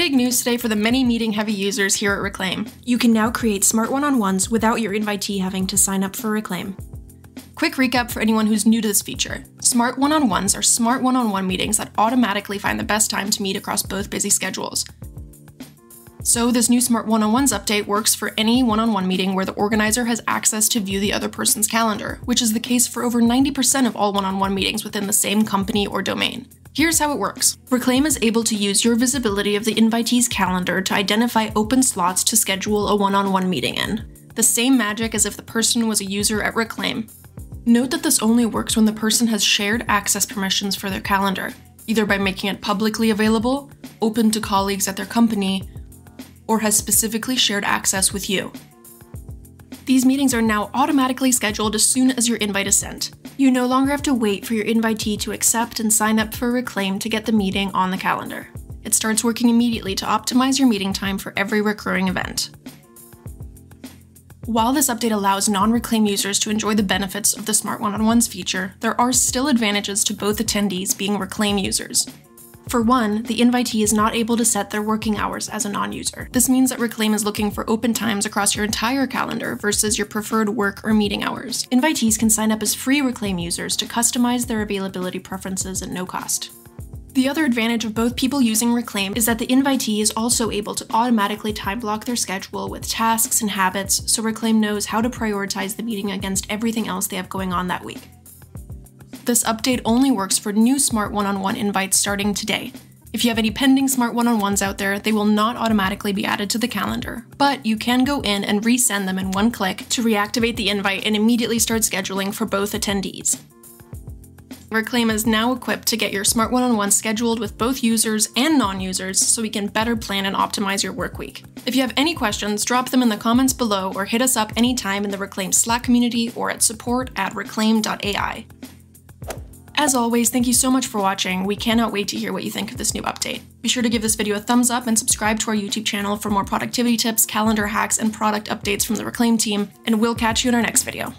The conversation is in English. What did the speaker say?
Big news today for the many meeting heavy users here at Reclaim. You can now create smart one on ones without your invitee having to sign up for Reclaim. Quick recap for anyone who's new to this feature. Smart one on ones are smart one on one meetings that automatically find the best time to meet across both busy schedules. So, this new Smart One on Ones update works for any one on one meeting where the organizer has access to view the other person's calendar, which is the case for over 90% of all one on one meetings within the same company or domain. Here's how it works Reclaim is able to use your visibility of the invitee's calendar to identify open slots to schedule a one on one meeting in. The same magic as if the person was a user at Reclaim. Note that this only works when the person has shared access permissions for their calendar, either by making it publicly available, open to colleagues at their company, or has specifically shared access with you. These meetings are now automatically scheduled as soon as your invite is sent. You no longer have to wait for your invitee to accept and sign up for Reclaim to get the meeting on the calendar. It starts working immediately to optimize your meeting time for every recurring event. While this update allows non Reclaim users to enjoy the benefits of the Smart One on Ones feature, there are still advantages to both attendees being Reclaim users. For one, the invitee is not able to set their working hours as a non user. This means that Reclaim is looking for open times across your entire calendar versus your preferred work or meeting hours. Invitees can sign up as free Reclaim users to customize their availability preferences at no cost. The other advantage of both people using Reclaim is that the invitee is also able to automatically time block their schedule with tasks and habits so Reclaim knows how to prioritize the meeting against everything else they have going on that week. This update only works for new Smart One on One invites starting today. If you have any pending Smart One on Ones out there, they will not automatically be added to the calendar, but you can go in and resend them in one click to reactivate the invite and immediately start scheduling for both attendees. Reclaim is now equipped to get your Smart One on One scheduled with both users and non users so we can better plan and optimize your work week. If you have any questions, drop them in the comments below or hit us up anytime in the Reclaim Slack community or at support at reclaim.ai. As always, thank you so much for watching. We cannot wait to hear what you think of this new update. Be sure to give this video a thumbs up and subscribe to our YouTube channel for more productivity tips, calendar hacks, and product updates from the Reclaim team, and we'll catch you in our next video.